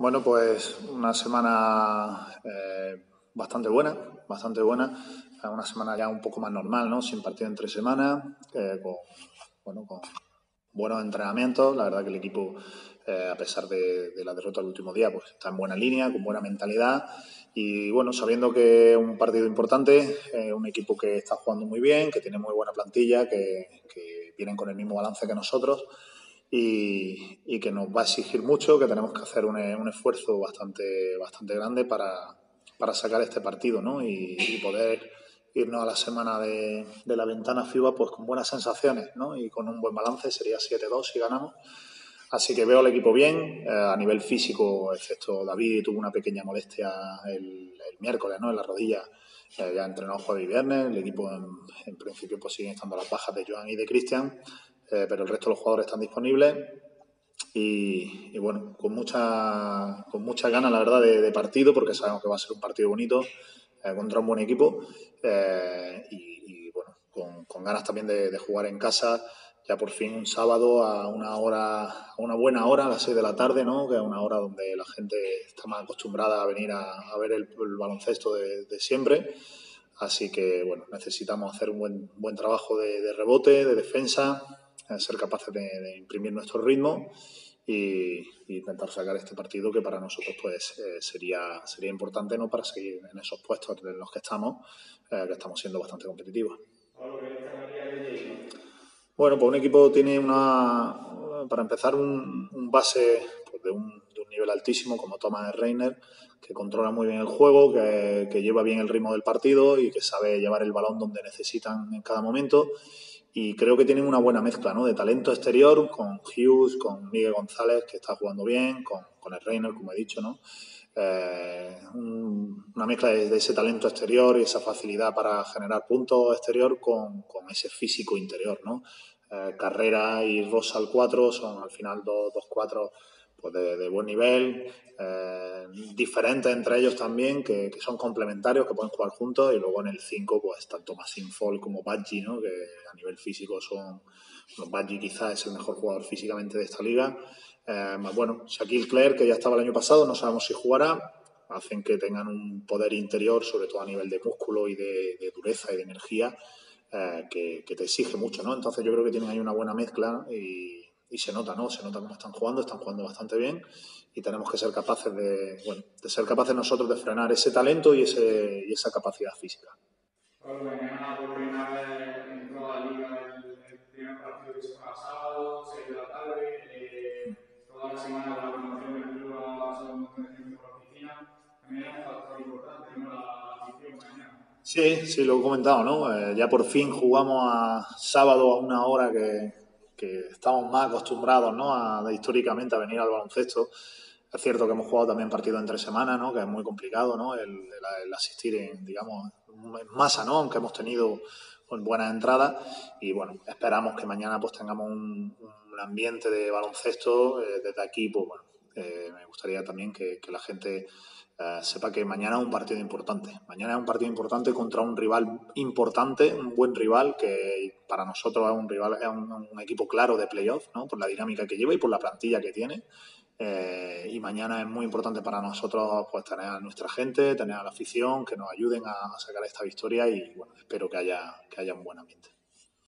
Bueno, pues una semana eh, bastante buena, bastante buena. Una semana ya un poco más normal, ¿no? Sin partido entre semanas, eh, con, bueno, con buenos entrenamientos. La verdad que el equipo, eh, a pesar de, la derrota del último día, pues está en buena línea, con buena mentalidad. Y bueno, sabiendo que es un partido importante, un equipo que está jugando muy bien, que tiene muy buena plantilla, que, que vienen con el mismo balance que nosotros y, que nos va a exigir mucho, que tenemos que hacer un, un esfuerzo bastante, bastante grande para, para sacar este partido ¿no? y, poder irnos a la semana de, de, la ventana FIBA pues con buenas sensaciones ¿no? y con un buen balance, sería 7-2 si ganamos. Así que veo al equipo bien, eh, a nivel físico, excepto David, tuvo una pequeña molestia el, el miércoles ¿no? en la rodilla, eh, ya entrenó jueves y viernes, el equipo en, en principio pues siguen estando las bajas de Joan y de Cristian, eh, pero el resto de los jugadores están disponibles y, bueno, con mucha, con mucha ganas, la verdad, de, partido, porque sabemos que va a ser un partido bonito eh, contra un buen equipo eh, y, bueno, con, ganas también de, jugar en casa ya por fin un sábado a una hora, a una buena hora, a las 6 de la tarde, ¿no? que es una hora donde la gente está más acostumbrada a venir a, ver el, baloncesto de, siempre. Así que bueno, necesitamos hacer un buen, buen trabajo de rebote, de defensa, ser capaces de, imprimir nuestro ritmo y, intentar sacar este partido que para nosotros pues eh, sería, sería importante ¿no? para seguir en esos puestos en los que estamos, eh, que estamos siendo bastante competitivos. Bueno, pues un equipo tiene una, para empezar, un, base pues, de, un, altísimo como Thomas Reiner, que controla muy bien el juego, que, que lleva bien el ritmo del partido y que sabe llevar el balón donde necesitan en cada momento y creo que tienen una buena mezcla ¿no? de talento exterior con Hughes, con Miguel González, que está jugando bien, con, con el Reiner, como he dicho, ¿no? Eh, una mezcla de, ese talento exterior y esa facilidad para generar puntos exterior con, con ese físico interior, ¿no? Eh, Carrera y Rosa al 4 son al final dos, dos cuatro de, buen nivel, eh, diferentes entre ellos también, que, son complementarios, que pueden jugar juntos, y luego en el 5, pues tanto Massinfol como Badji, ¿no? que a nivel físico son, bueno, Badji quizás es el mejor jugador físicamente de esta liga, eh, más bueno, Shaquille Claire, que ya estaba el año pasado, no sabemos si jugará, hacen que tengan un poder interior, sobre todo a nivel de músculo y de, dureza y de energía, eh, que, que, te exige mucho, ¿no? Entonces yo creo que tienen ahí una buena mezcla y y se nota, ¿no? Se nota cómo están jugando, están jugando bastante bien y tenemos que ser capaces de, bueno, de ser capaces nosotros de frenar ese talento y, ese, y esa capacidad física. mañana por primera vez entró a la liga el, primer partido que se fue a sábado, 6 de la tarde, eh, toda la semana con la promoción del club ha pasado un montón de tiempo por la oficina. También es un factor importante, ¿no? La afición mañana. Sí, sí, lo he comentado, ¿no? Eh, ya por fin jugamos a sábado a una hora que, que estamos más acostumbrados ¿no? a, históricamente a venir al baloncesto. Es cierto que hemos jugado también partidos entre semanas, ¿no? que es muy complicado ¿no? el, asistir en, digamos, en masa, ¿no? aunque hemos tenido buenas entradas. Y bueno, esperamos que mañana pues tengamos un, ambiente de baloncesto. Eh, desde aquí, pues bueno, eh, me gustaría también que, la gente eh, sepa que mañana es un partido importante. Mañana es un partido importante contra un rival importante, un buen rival que para nosotros es un rival, es un, equipo claro de playoff, ¿no? por la dinámica que lleva y por la plantilla que tiene. Eh, y mañana es muy importante para nosotros pues, tener a nuestra gente, tener a la afición, que nos ayuden a, sacar esta victoria y bueno, espero que haya, que haya un buen ambiente.